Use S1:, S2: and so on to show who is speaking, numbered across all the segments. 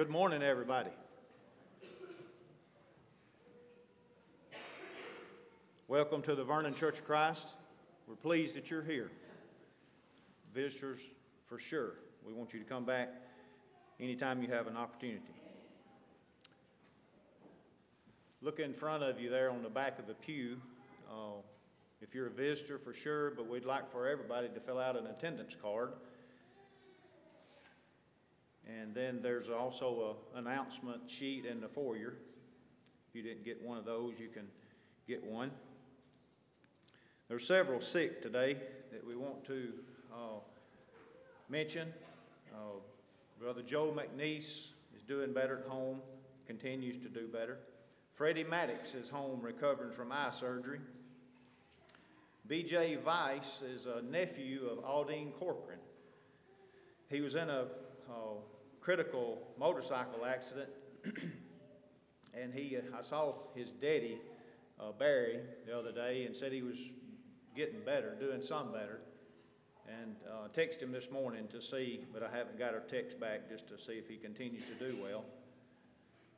S1: Good morning, everybody. Welcome to the Vernon Church of Christ. We're pleased that you're here. Visitors, for sure. We want you to come back anytime you have an opportunity. Look in front of you there on the back of the pew. Uh, if you're a visitor, for sure, but we'd like for everybody to fill out an attendance card. And then there's also an announcement sheet in the foyer. If you didn't get one of those, you can get one. There's several sick today that we want to uh, mention. Uh, Brother Joe McNeese is doing better at home, continues to do better. Freddie Maddox is home recovering from eye surgery. B.J. Weiss is a nephew of Aldine Corcoran. He was in a uh, critical motorcycle accident, and he, uh, I saw his daddy, uh, Barry, the other day, and said he was getting better, doing some better, and uh, texted him this morning to see, but I haven't got a text back just to see if he continues to do well.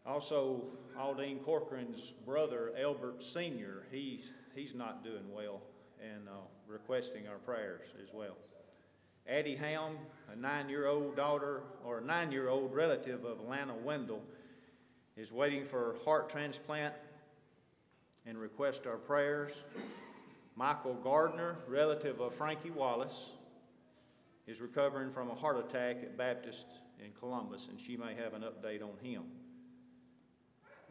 S1: Also, Aldine Corcoran's brother, Albert Sr., he's, he's not doing well and uh, requesting our prayers as well. Addie Ham, a nine-year-old daughter or a nine-year-old relative of Lana Wendell, is waiting for heart transplant and request our prayers. Michael Gardner, relative of Frankie Wallace, is recovering from a heart attack at Baptist in Columbus, and she may have an update on him.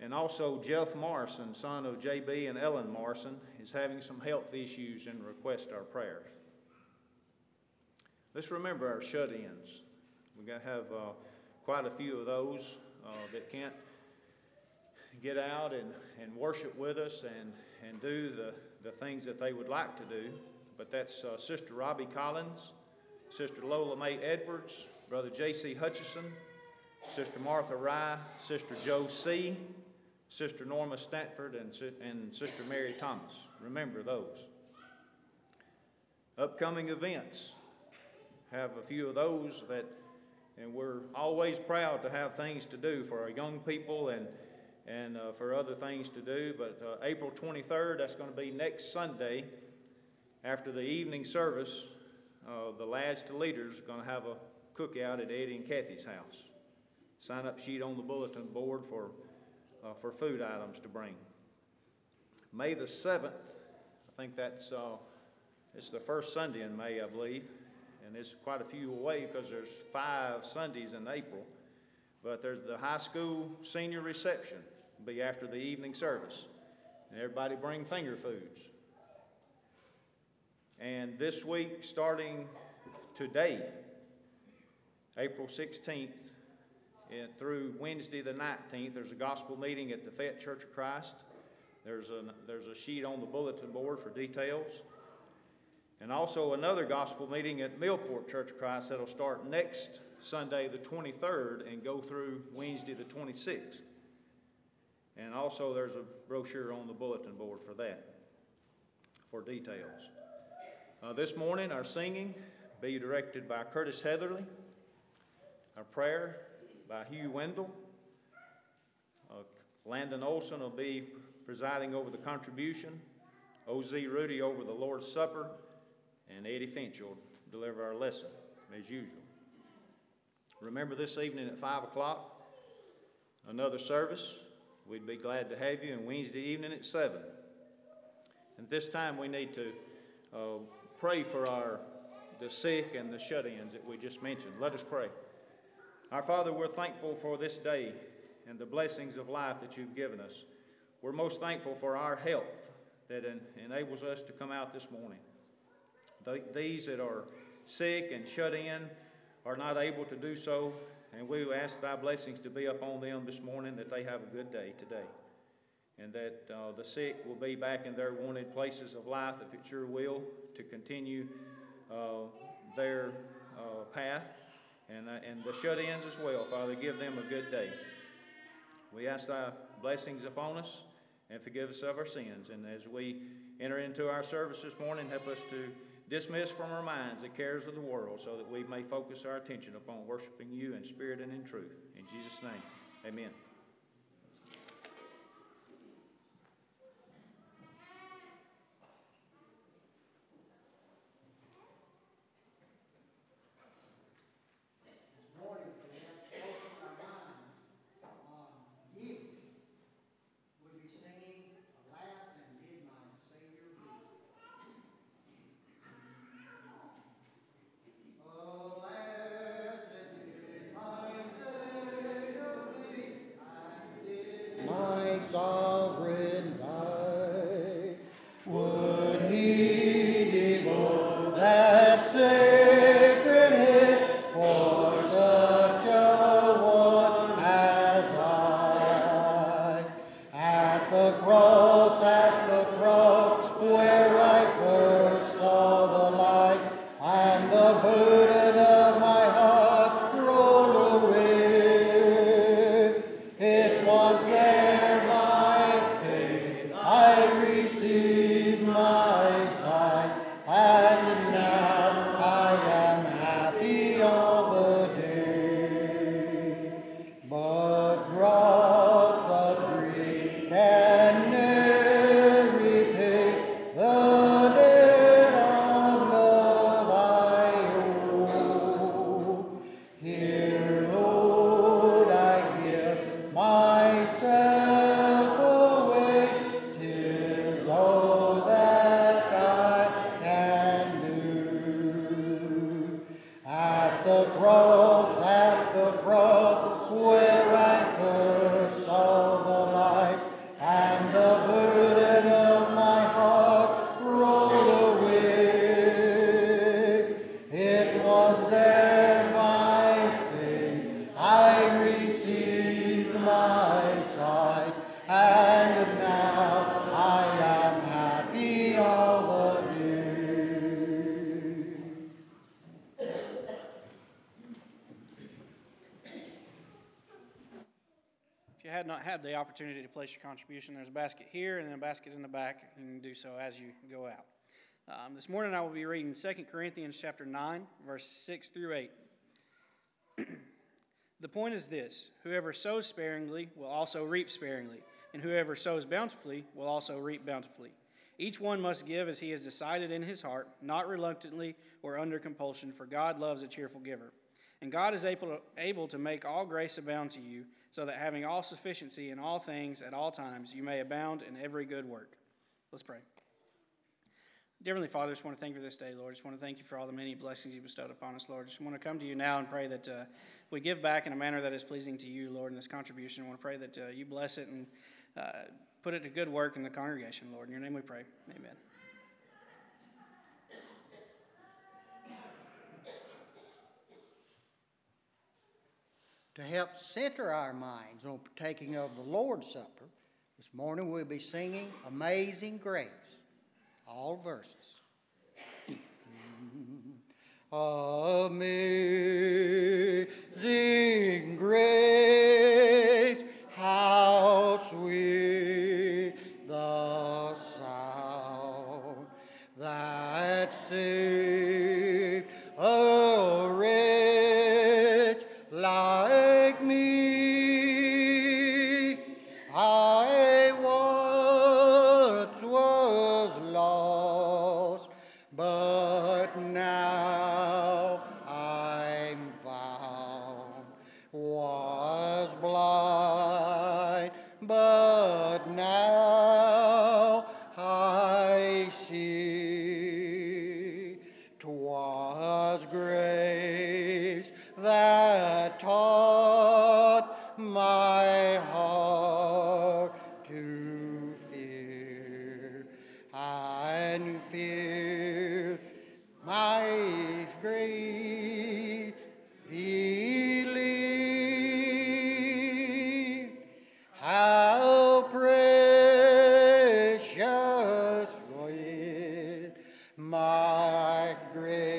S1: And also, Jeff Morrison, son of J.B. and Ellen Morrison, is having some health issues and request our prayers. Let's remember our shut ins. We're going to have uh, quite a few of those uh, that can't get out and, and worship with us and, and do the, the things that they would like to do. But that's uh, Sister Robbie Collins, Sister Lola Mae Edwards, Brother J.C. Hutchison, Sister Martha Rye, Sister Joe C., Sister Norma Stanford, and, and Sister Mary Thomas. Remember those. Upcoming events have a few of those that, and we're always proud to have things to do for our young people and and uh, for other things to do. But uh, April 23rd, that's going to be next Sunday, after the evening service, uh, the lads to leaders are going to have a cookout at Eddie and Kathy's house. Sign up sheet on the bulletin board for, uh, for food items to bring. May the 7th, I think that's uh, it's the first Sunday in May, I believe and it's quite a few away because there's five Sundays in April. But there's the high school senior reception will be after the evening service, and everybody bring finger foods. And this week, starting today, April 16th, and through Wednesday the 19th, there's a gospel meeting at the Fayette Church of Christ. There's a, there's a sheet on the bulletin board for details. And also another gospel meeting at Millport Church of Christ that'll start next Sunday, the 23rd, and go through Wednesday, the 26th. And also, there's a brochure on the bulletin board for that, for details. Uh, this morning, our singing be directed by Curtis Heatherly. Our prayer by Hugh Wendell. Uh, Landon Olson will be presiding over the contribution. O.Z. Rudy over the Lord's Supper and Eddie Finch will deliver our lesson as usual. Remember this evening at 5 o'clock, another service. We'd be glad to have you, and Wednesday evening at 7. And this time we need to uh, pray for our the sick and the shut-ins that we just mentioned. Let us pray. Our Father, we're thankful for this day and the blessings of life that you've given us. We're most thankful for our health that en enables us to come out this morning these that are sick and shut in are not able to do so. And we ask thy blessings to be upon them this morning that they have a good day today. And that uh, the sick will be back in their wanted places of life, if it's your will, to continue uh, their uh, path. And, uh, and the shut ins as well, Father, give them a good day. We ask thy blessings upon us and forgive us of our sins. And as we enter into our service this morning, help us to Dismiss from our minds the cares of the world so that we may focus our attention upon worshiping you in spirit and in truth. In
S2: Jesus' name, amen.
S3: Opportunity to place your contribution, there's a basket here and then a basket in the back. You can do so as you go out. Um, this morning I will be reading 2 Corinthians chapter 9, verses 6 through 8. the point is this whoever sows sparingly will also reap sparingly, and whoever sows bountifully will also reap bountifully. Each one must give as he has decided in his heart, not reluctantly or under compulsion, for God loves a cheerful giver. And God is able to, able to make all grace abound to you so that having all sufficiency in all things at all times, you may abound in every good work. Let's pray. Dear Father, I just want to thank you for this day, Lord. I just want to thank you for all the many blessings you bestowed upon us, Lord. I just want to come to you now and pray that uh, we give back in a manner that is pleasing to you, Lord, in this contribution. I want to pray that uh, you bless it and uh, put it to good work in the congregation, Lord. In your name we pray. Amen.
S4: To help center our minds on partaking of the Lord's Supper, this morning we'll be singing Amazing Grace, all verses. Amazing grace,
S2: my
S5: grace.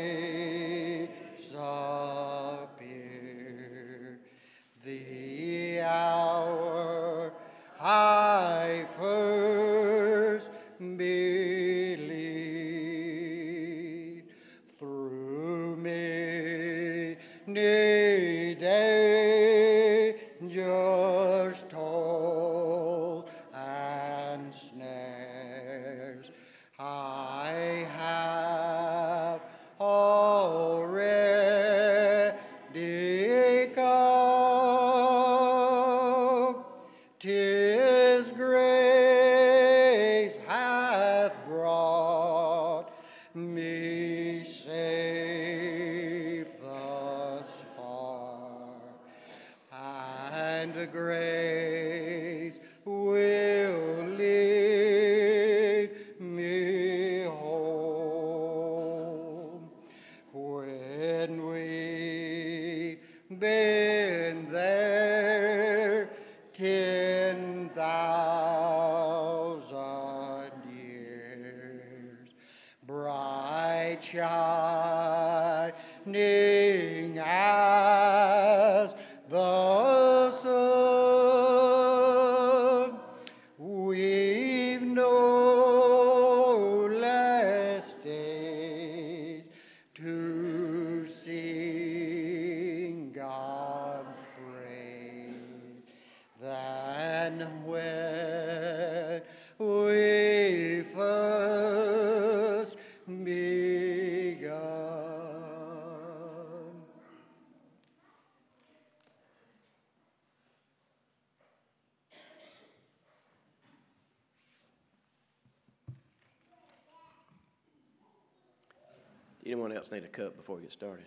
S5: Else need a cup before we get started?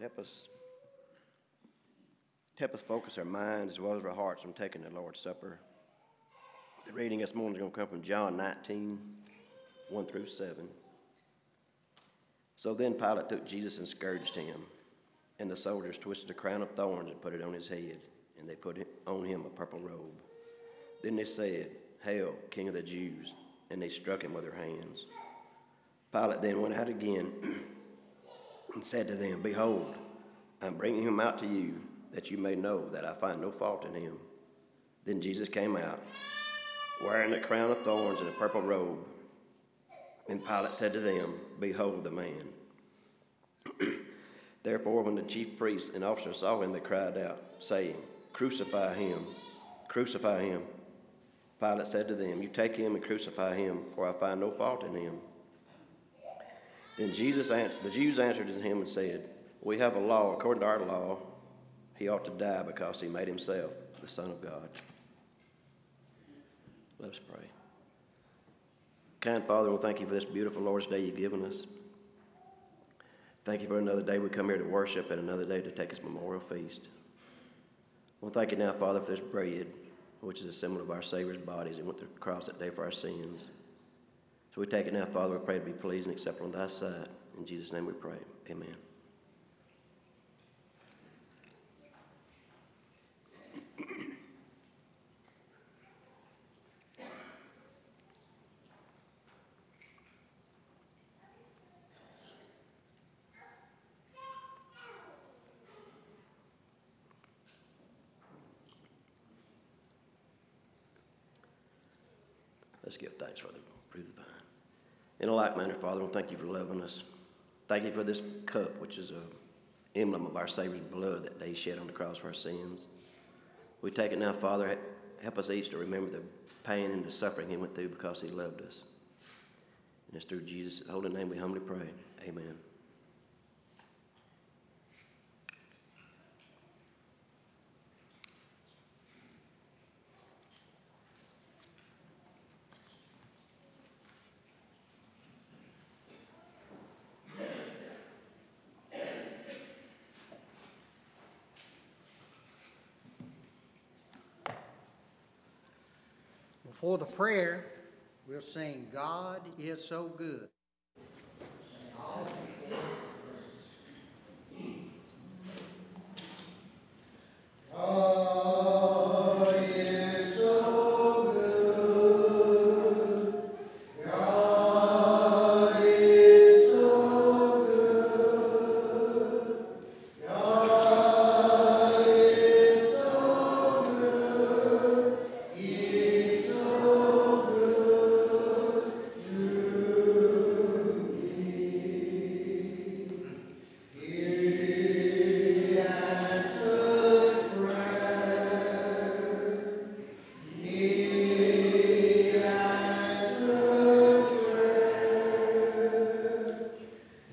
S5: Help us, help us focus our minds as well as our hearts on taking the Lord's Supper. The reading this morning is going to come from John 19, 1 through 7. So then Pilate took Jesus and scourged him, and the soldiers twisted a crown of thorns and put it on his head, and they put on him a purple robe. Then they said, Hail, King of the Jews! And they struck him with their hands. Pilate then went out again and said to them, Behold, I'm bringing him out to you, that you may know that I find no fault in him. Then Jesus came out, wearing a crown of thorns and a purple robe. And Pilate said to them, Behold the man. Therefore, when the chief priests and officers saw him, they cried out, saying, Crucify him! Crucify him! Pilate said to them, You take him and crucify him, for I find no fault in him. Then Jesus answered, the Jews answered him and said, We have a law, according to our law, he ought to die because he made himself the Son of God. Let us pray. Kind Father, we thank you for this beautiful Lord's Day you've given us. Thank you for another day we come here to worship and another day to take his memorial feast. We thank you now, Father, for this bread, which is a symbol of our Savior's bodies and went to the cross that day for our sins. So we take it now, Father, we pray to be pleased and in thy sight. In Jesus' name we pray. Amen. Thanks for the vine. In a like manner, Father, we thank you for loving us. Thank you for this cup, which is a emblem of our Savior's blood that day shed on the cross for our sins. We take it now, Father. Help us each to remember the pain and the suffering he went through because he loved us. And it's through Jesus' holy name we humbly pray. Amen.
S2: Before the prayer, we'll sing, God is so. Good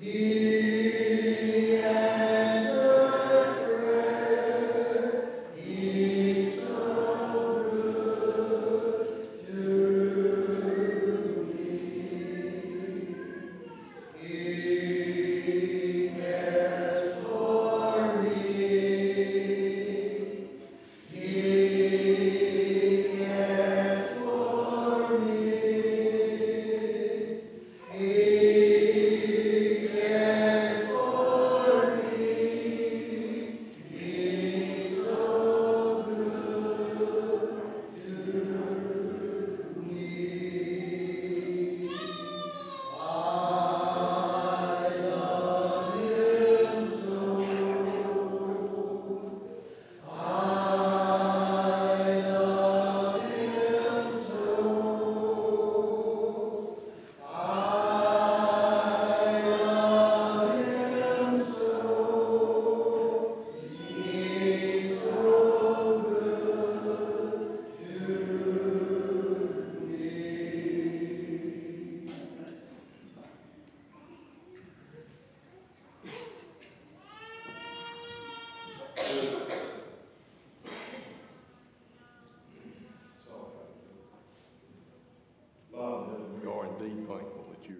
S6: He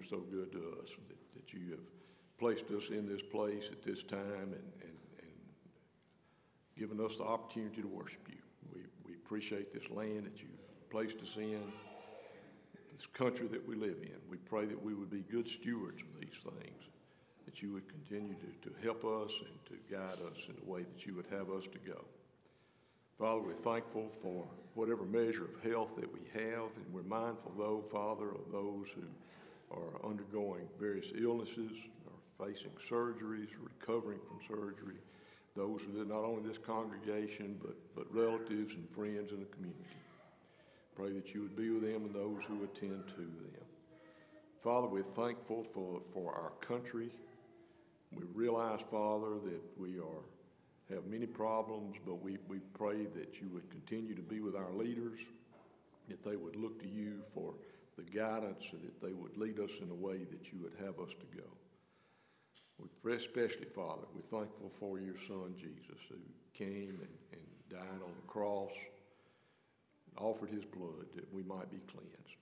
S6: so good to us, that, that you have placed us in this place at this time and, and, and given us the opportunity to worship you. We, we appreciate this land that you've placed us in, this country that we live in. We pray that we would be good stewards of these things, that you would continue to, to help us and to guide us in the way that you would have us to go. Father, we're thankful for whatever measure of health that we have, and we're mindful, though, Father, of those who are undergoing various illnesses, are facing surgeries, recovering from surgery, those that not only this congregation, but, but relatives and friends in the community. Pray that you would be with them and those who attend to them. Father, we're thankful for, for our country. We realize, Father, that we are have many problems, but we, we pray that you would continue to be with our leaders, that they would look to you for the guidance, and that they would lead us in a way that you would have us to go. We pray especially, Father, we're thankful for your Son, Jesus, who came and, and died on the cross, and offered his blood that we might be cleansed.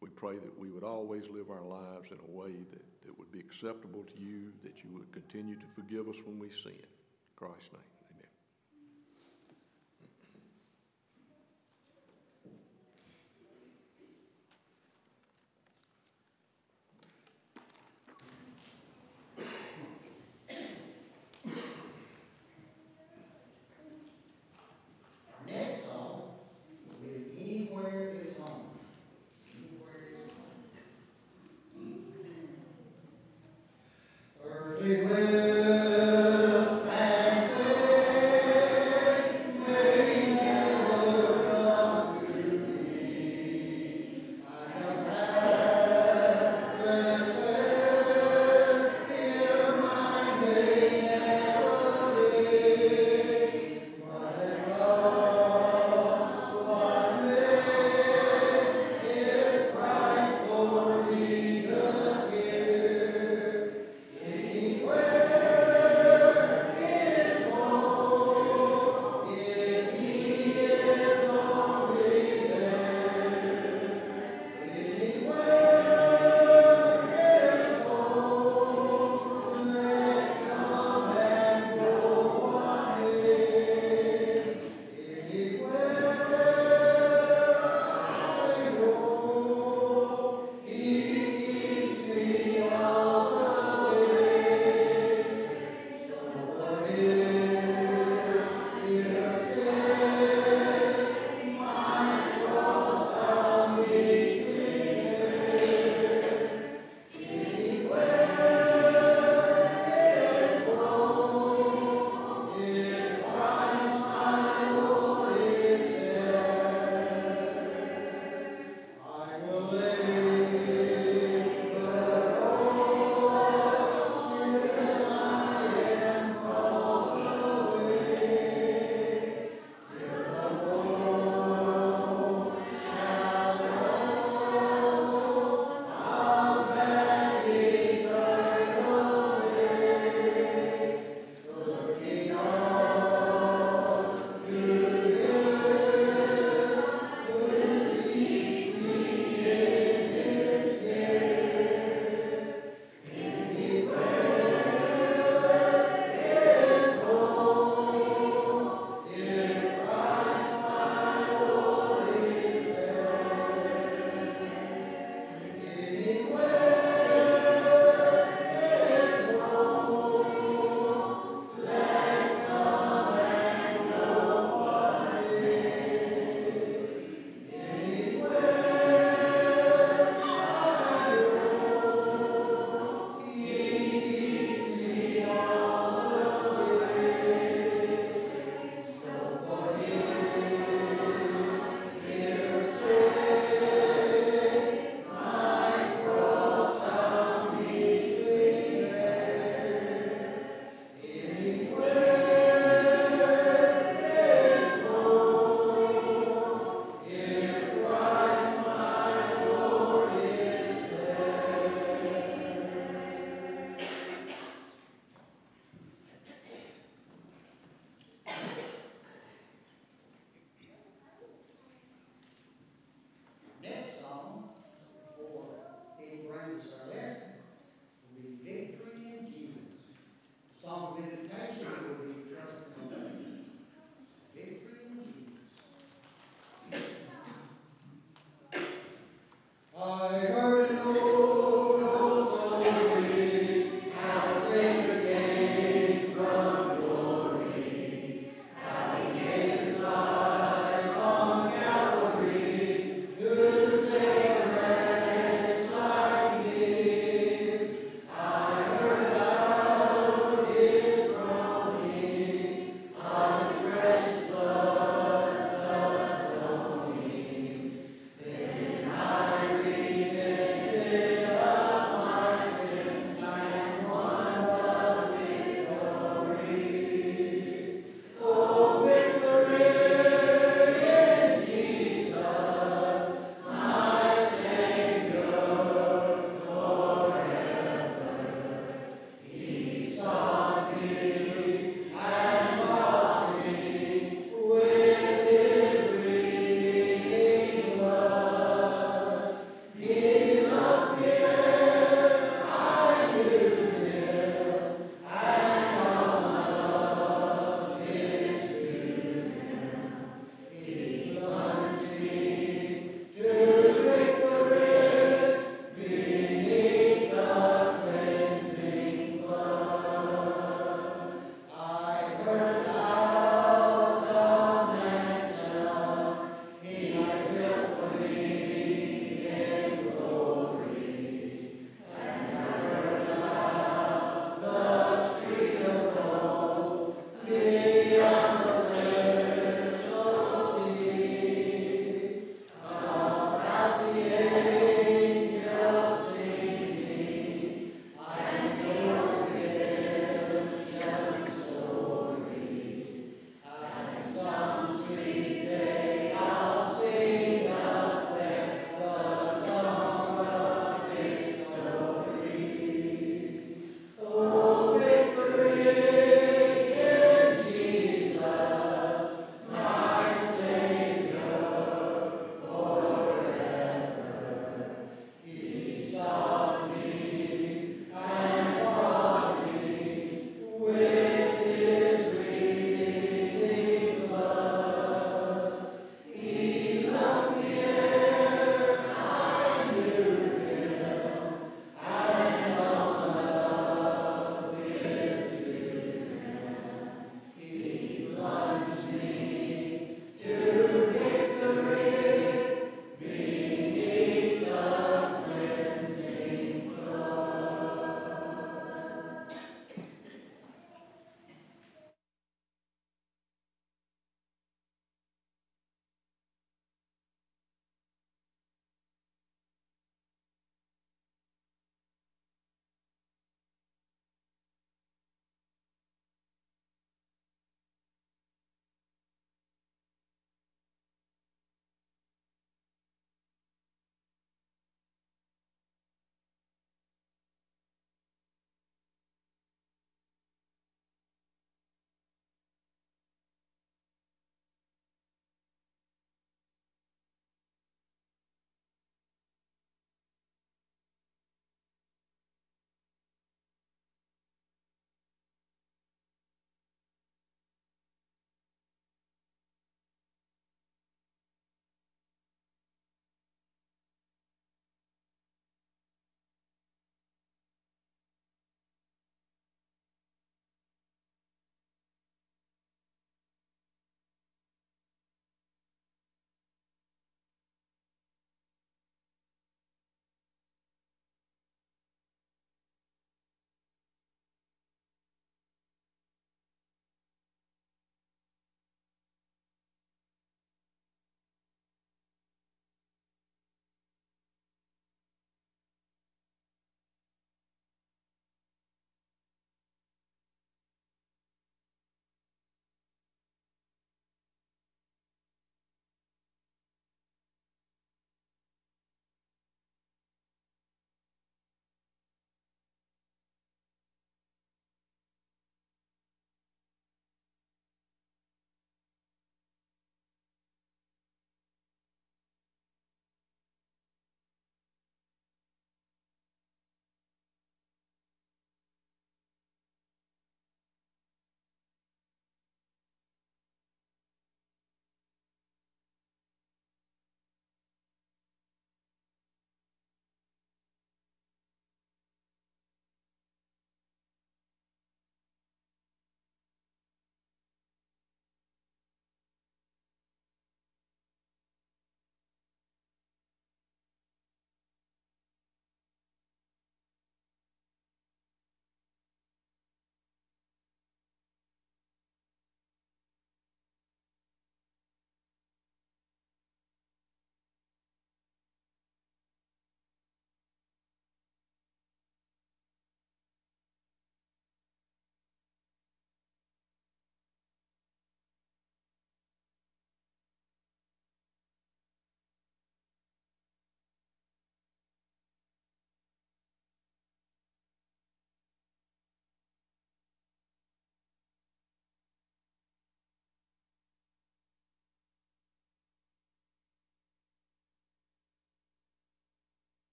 S6: We pray that we would always live our lives in a way that, that would be acceptable to you, that you would continue to forgive us when we sin. In Christ's name,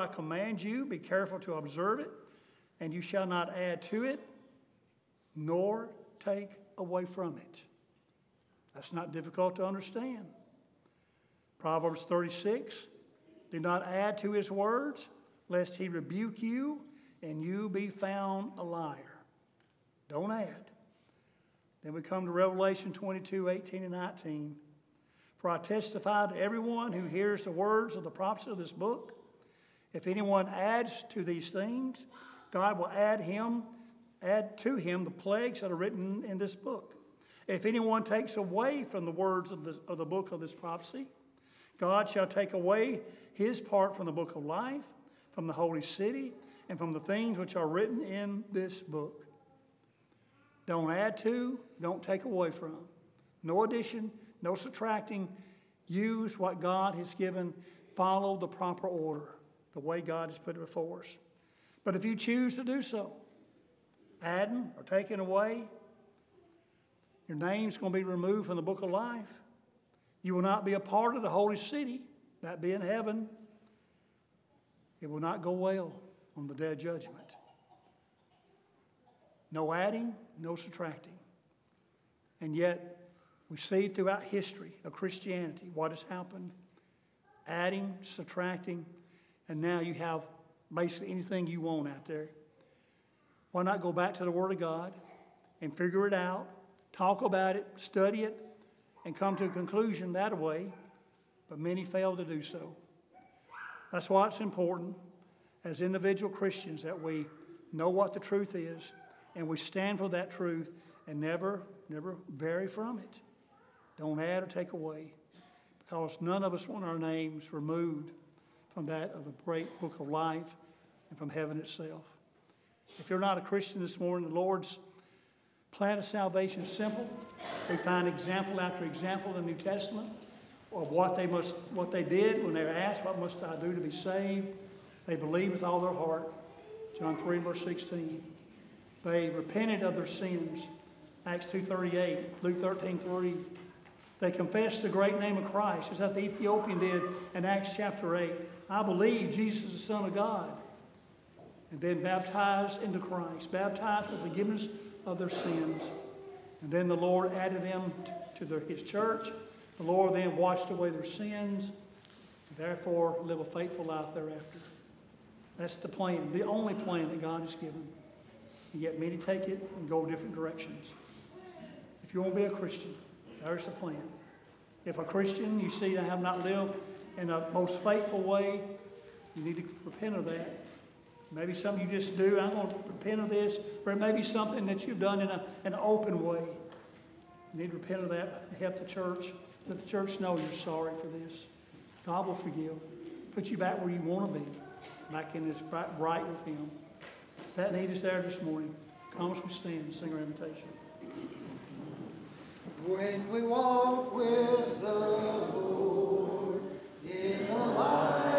S7: I command you, be careful to observe it, and you shall not add to it, nor take away from it. That's not difficult to understand. Proverbs 36 Do not add to his words, lest he rebuke you and you be found a liar. Don't add. Then we come to Revelation 22 18 and 19. For I testify to everyone who hears the words of the prophecy of this book. If anyone adds to these things, God will add him, add to him the plagues that are written in this book. If anyone takes away from the words of, this, of the book of this prophecy, God shall take away his part from the book of life, from the holy city, and from the things which are written in this book. Don't add to, don't take away from. No addition, no subtracting. Use what God has given. Follow the proper order, the way God has put it before us. But if you choose to do so, adding or taking away, your name's going to be removed from the book of life. You will not be a part of the holy city, that being heaven. It will not go well on the day of judgment. No adding, no subtracting. And yet, we see throughout history of Christianity what has happened adding, subtracting, and now you have basically anything you want out there. Why not go back to the Word of God and figure it out, talk about it, study it, and come to a conclusion that way? But many fail to do so. That's why it's important as individual Christians that we know what the truth is and we stand for that truth and never, never vary from it. Don't add or take away because none of us want our names removed from that of the great book of life and from heaven itself. If you're not a Christian this morning, the Lord's plan of salvation is simple. We find example after example in the New Testament of what they must what they did when they were asked, What must I do to be saved? They believed with all their heart. John 3, verse 16. They repented of their sins. Acts 2.38, Luke 13.3. They confessed the great name of Christ, as the Ethiopian did in Acts chapter 8. I believe Jesus is the Son of God. And then baptized into Christ, baptized for forgiveness of their sins. And then the Lord added them to their, his church. The Lord then washed away their sins. Therefore, live a faithful life thereafter. That's the plan, the only plan that God has given. And yet many take it and go different directions. If you want to be a Christian, there's the plan. If a Christian you see that have not lived in a most faithful way, you need to repent of that. Maybe something you just do, I'm going to repent of this, or it may be something that you've done in a, an open way. You need to repent of that, help the church. Let the church know you're sorry for this. God will forgive. Put you back where you want to be, back in this right, right with Him. If that need is there this morning, come as we stand and sing our invitation.
S2: When we walk with the Lord in the light.